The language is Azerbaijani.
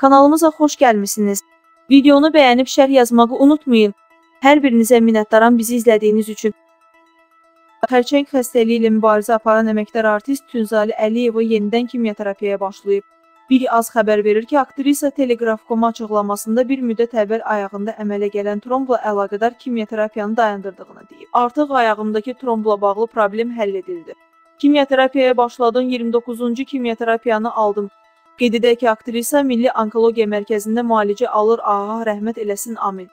Kanalımıza xoş gəlmisiniz. Videonu bəyənib şərh yazmağı unutmayın. Hər birinizə minnətdaram bizi izlədiyiniz üçün. Xərçəng xəstəliyi ilə mübarizə aparan əməkdar artist Tünzali Əliyeva yenidən kimyaterapiyaya başlayıb. Bir az xəbər verir ki, aktrisa Telegraf.com açıqlamasında bir müddət əvvəl ayağında əmələ gələn trombla əlaqədar kimyaterapiyanı dayandırdığını deyib. Artıq ayağımdakı trombla bağlı problem həll edildi. Kimyaterapiyaya başladığım 29-cu kimyaterapiyanı aldım. Qeyd edək ki, aktrisa Milli Onkologiya Mərkəzində müalicə alır, Allah rəhmət eləsin, amin.